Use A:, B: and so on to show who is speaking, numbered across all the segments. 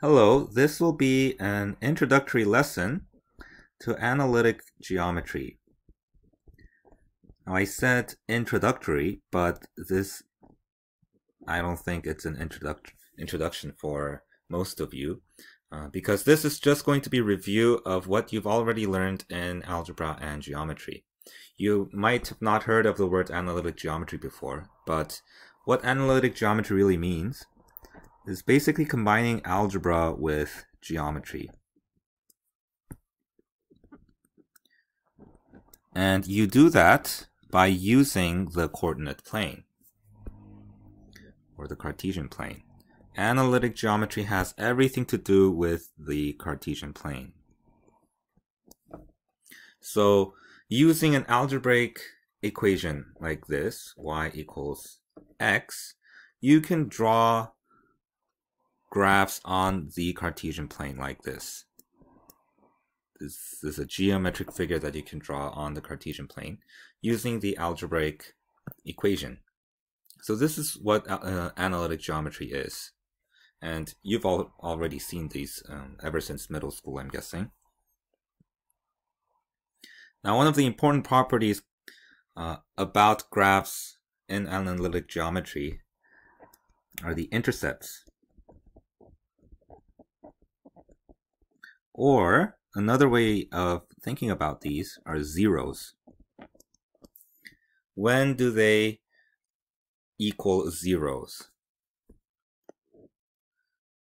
A: Hello, this will be an introductory lesson to analytic geometry. Now I said introductory, but this, I don't think it's an introduct introduction for most of you, uh, because this is just going to be review of what you've already learned in algebra and geometry. You might have not heard of the word analytic geometry before, but what analytic geometry really means is basically combining algebra with geometry. And you do that by using the coordinate plane or the Cartesian plane. Analytic geometry has everything to do with the Cartesian plane. So using an algebraic equation like this, y equals x, you can draw graphs on the Cartesian plane like this. This is a geometric figure that you can draw on the Cartesian plane using the algebraic equation. So this is what uh, analytic geometry is. And you've all already seen these um, ever since middle school, I'm guessing. Now, one of the important properties uh, about graphs in analytic geometry are the intercepts. Or another way of thinking about these are zeros. When do they equal zeros?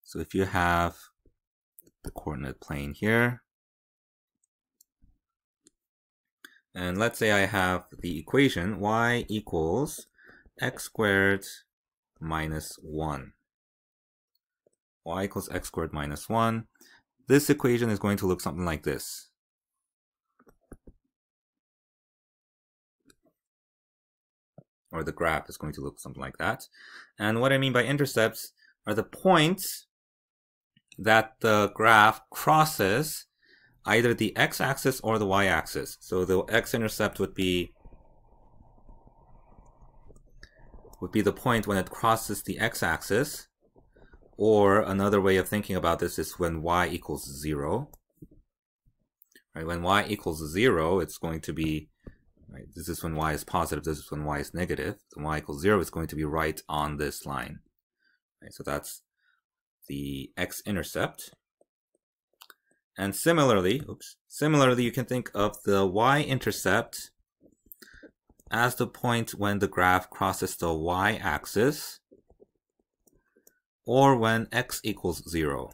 A: So if you have the coordinate plane here, and let's say I have the equation y equals x squared minus 1. y equals x squared minus 1. This equation is going to look something like this. Or the graph is going to look something like that. And what I mean by intercepts are the points that the graph crosses either the x-axis or the y-axis. So the x-intercept would be would be the point when it crosses the x-axis or another way of thinking about this is when y equals 0. Right, when y equals 0, it's going to be, right, this is when y is positive, this is when y is negative. When y equals 0, it's going to be right on this line. Right, so that's the x-intercept. And similarly, oops, similarly, you can think of the y-intercept as the point when the graph crosses the y-axis or when x equals 0.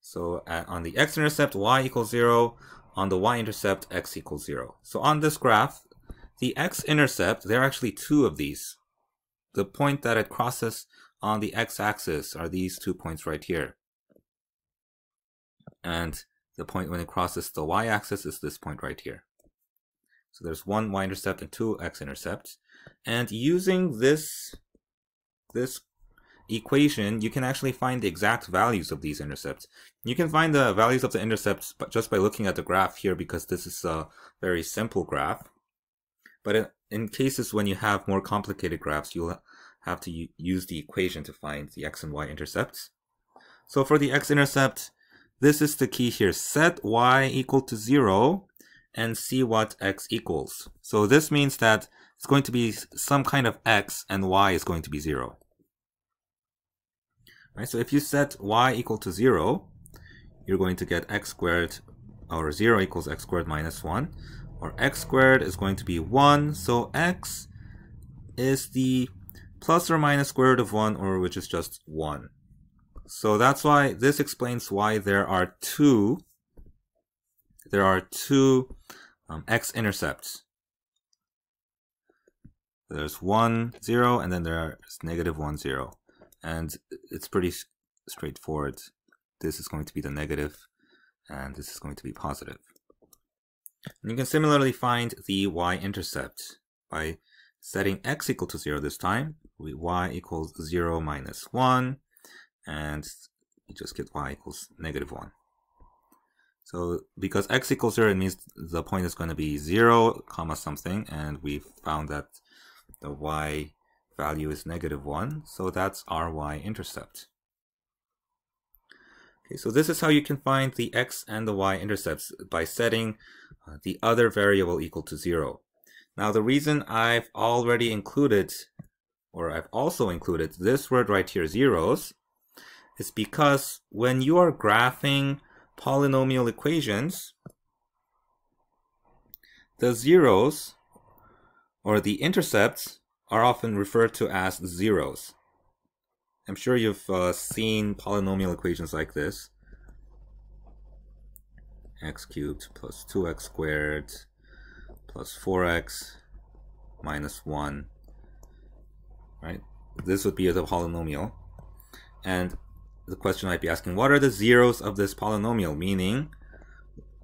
A: So uh, on the x-intercept, y equals 0. On the y-intercept, x equals 0. So on this graph, the x-intercept, there are actually two of these. The point that it crosses on the x-axis are these two points right here. And the point when it crosses the y-axis is this point right here. So there's one y-intercept and two x-intercepts. And using this, this equation, you can actually find the exact values of these intercepts. You can find the values of the intercepts just by looking at the graph here because this is a very simple graph. But in cases when you have more complicated graphs, you'll have to use the equation to find the x and y intercepts. So for the x-intercept, this is the key here. Set y equal to 0 and see what x equals. So this means that it's going to be some kind of x and y is going to be 0. Right, so if you set y equal to 0, you're going to get x squared, or 0 equals x squared minus 1, or x squared is going to be 1, so x is the plus or minus square root of 1, or which is just 1. So that's why this explains why there are two there are two um, x-intercepts. There's 1, 0, and then there's negative 1, 0 and it's pretty straightforward. This is going to be the negative, and this is going to be positive. And you can similarly find the y-intercept by setting x equal to 0 this time. Y equals 0 minus 1, and you just get y equals negative 1. So because x equals 0, it means the point is going to be 0, comma something, and we found that the y value is negative 1, so that's our y-intercept. Okay, so this is how you can find the x and the y intercepts by setting uh, the other variable equal to zero. Now the reason I've already included, or I've also included this word right here, zeros, is because when you are graphing polynomial equations, the zeros, or the intercepts, are often referred to as zeros. I'm sure you've uh, seen polynomial equations like this. x cubed plus 2x squared plus 4x minus 1. Right? This would be the polynomial. And the question might be asking, what are the zeros of this polynomial? Meaning,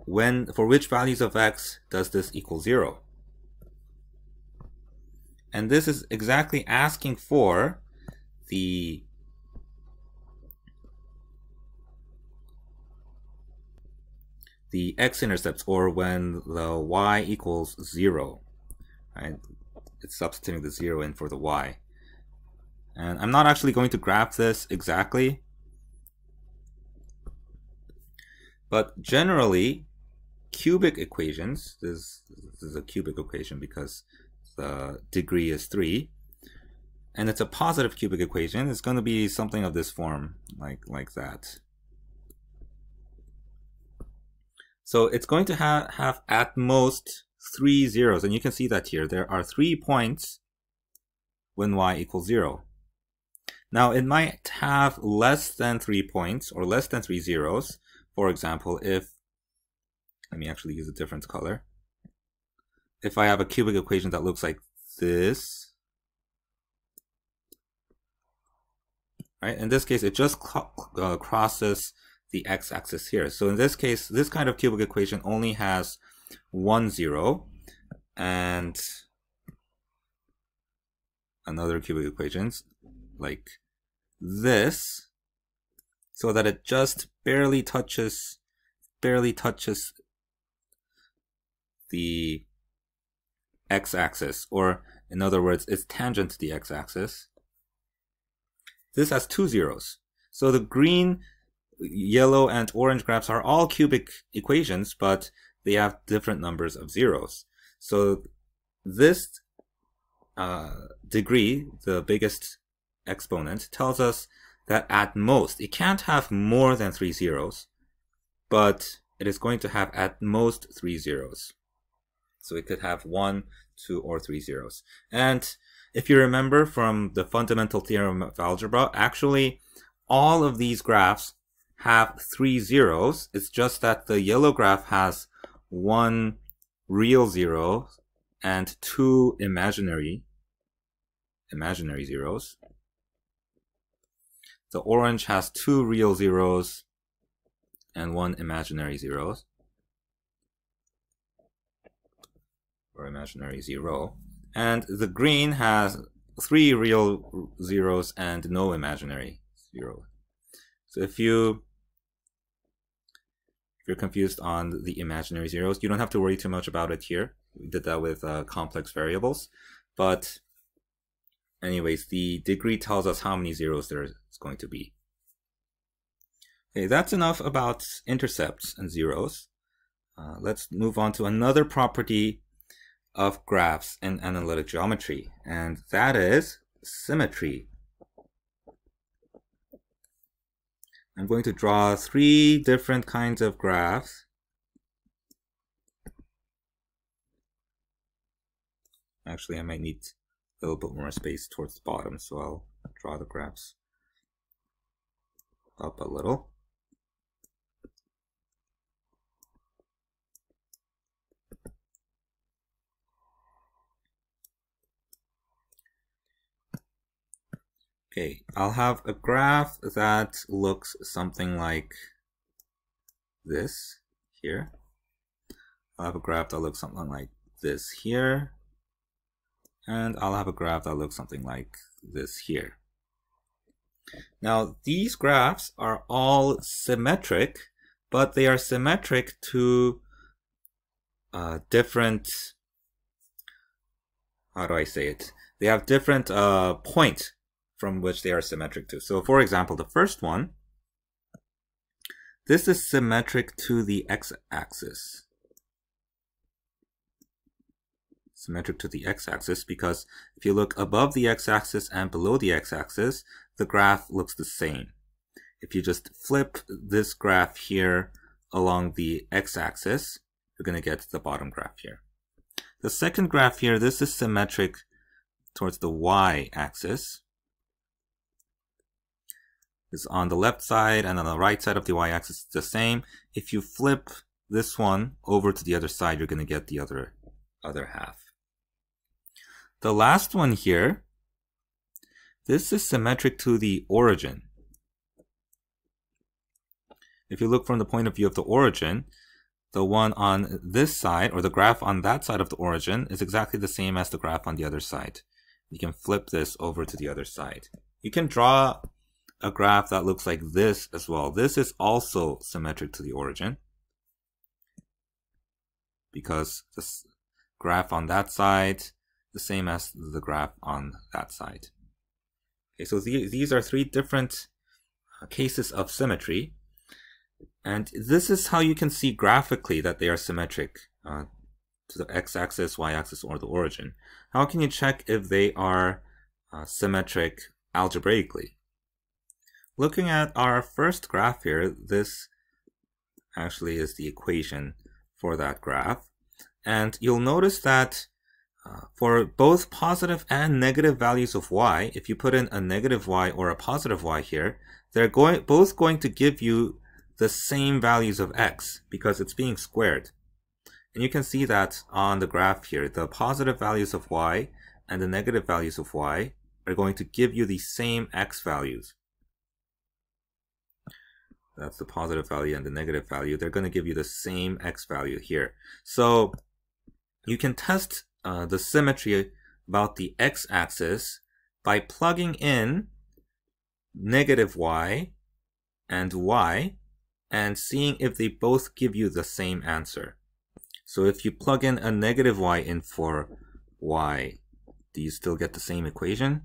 A: when for which values of x does this equal 0? And this is exactly asking for the the x-intercepts or when the y equals 0. Right? It's substituting the 0 in for the y. And I'm not actually going to graph this exactly. But generally, cubic equations, this, this is a cubic equation because the degree is 3, and it's a positive cubic equation, it's going to be something of this form, like, like that. So it's going to ha have at most three zeros. And you can see that here. There are three points when y equals zero. Now it might have less than three points or less than three zeros. For example, if, let me actually use a different color. If I have a cubic equation that looks like this, right? In this case, it just uh, crosses the x-axis here. So in this case, this kind of cubic equation only has one zero and another cubic equations like this so that it just barely touches barely touches the x-axis or in other words it's tangent to the x-axis this has two zeros so the green yellow and orange graphs are all cubic equations, but they have different numbers of zeros. So this uh, degree, the biggest exponent, tells us that at most, it can't have more than three zeros, but it is going to have at most three zeros. So it could have one, two, or three zeros. And if you remember from the fundamental theorem of algebra, actually all of these graphs have three zeros. It's just that the yellow graph has one real zero and two imaginary imaginary zeros. The orange has two real zeros and one imaginary zeros or imaginary zero. And the green has three real zeros and no imaginary zero. So if you if you're confused on the imaginary zeros, you don't have to worry too much about it here. We did that with uh, complex variables. But anyways, the degree tells us how many zeros there is going to be. Okay, that's enough about intercepts and zeros. Uh, let's move on to another property of graphs in analytic geometry, and that is symmetry. I'm going to draw three different kinds of graphs. Actually, I might need a little bit more space towards the bottom, so I'll draw the graphs up a little. Okay, I'll have a graph that looks something like this here. I'll have a graph that looks something like this here. And I'll have a graph that looks something like this here. Now, these graphs are all symmetric, but they are symmetric to uh, different, how do I say it? They have different uh, points from which they are symmetric to. So for example, the first one, this is symmetric to the x-axis. Symmetric to the x-axis because if you look above the x-axis and below the x-axis, the graph looks the same. If you just flip this graph here along the x-axis, you're going to get the bottom graph here. The second graph here, this is symmetric towards the y-axis. Is on the left side and on the right side of the y-axis the same. If you flip this one over to the other side, you're going to get the other, other half. The last one here, this is symmetric to the origin. If you look from the point of view of the origin, the one on this side, or the graph on that side of the origin, is exactly the same as the graph on the other side. You can flip this over to the other side. You can draw a graph that looks like this as well. This is also symmetric to the origin because this graph on that side the same as the graph on that side. Okay, so the, these are three different uh, cases of symmetry. And this is how you can see graphically that they are symmetric uh, to the x-axis, y-axis, or the origin. How can you check if they are uh, symmetric algebraically? Looking at our first graph here, this actually is the equation for that graph. And you'll notice that uh, for both positive and negative values of y, if you put in a negative y or a positive y here, they're going both going to give you the same values of x because it's being squared. And you can see that on the graph here, the positive values of y and the negative values of y are going to give you the same x values. That's the positive value and the negative value. They're going to give you the same x value here. So you can test uh, the symmetry about the x-axis by plugging in negative y and y and seeing if they both give you the same answer. So if you plug in a negative y in for y, do you still get the same equation?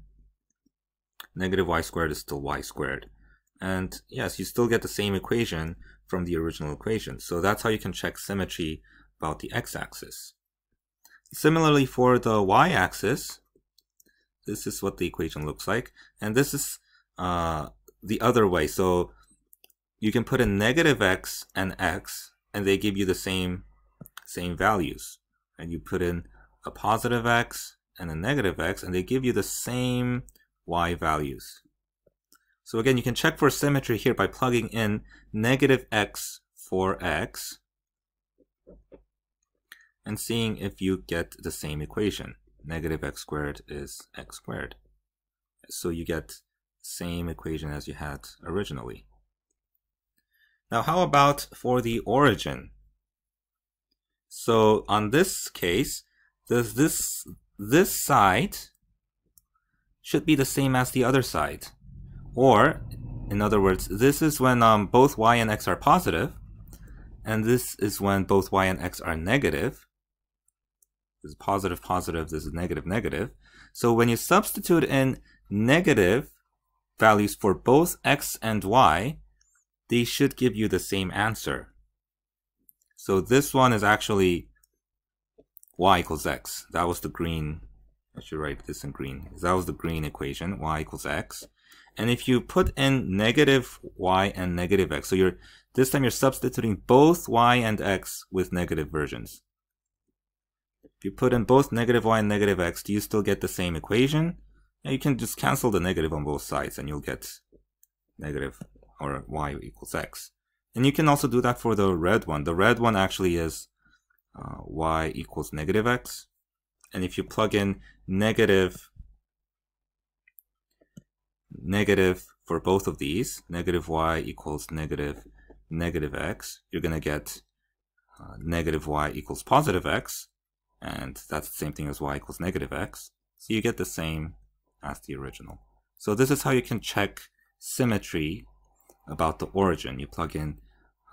A: Negative y squared is still y squared. And yes, you still get the same equation from the original equation. So that's how you can check symmetry about the x-axis. Similarly for the y-axis, this is what the equation looks like. And this is uh, the other way. So you can put in negative x and x, and they give you the same, same values. And you put in a positive x and a negative x, and they give you the same y values. So again, you can check for symmetry here by plugging in negative x for x, and seeing if you get the same equation. Negative x squared is x squared. So you get same equation as you had originally. Now, how about for the origin? So on this case, does this this side should be the same as the other side. Or, in other words, this is when um, both y and x are positive, and this is when both y and x are negative. This is positive, positive, this is negative, negative. So when you substitute in negative values for both x and y, they should give you the same answer. So this one is actually y equals x. That was the green. I should write this in green. That was the green equation, y equals x. And if you put in negative y and negative x, so you're this time you're substituting both y and x with negative versions. If you put in both negative y and negative x, do you still get the same equation? Yeah, you can just cancel the negative on both sides and you'll get negative or y equals x. And you can also do that for the red one. The red one actually is uh, y equals negative x. And if you plug in negative, negative for both of these, negative y equals negative, negative x, you're going to get uh, negative y equals positive x. And that's the same thing as y equals negative x. So you get the same as the original. So this is how you can check symmetry about the origin. You plug in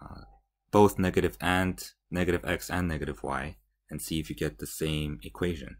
A: uh, both negative and negative x and negative y and see if you get the same equation.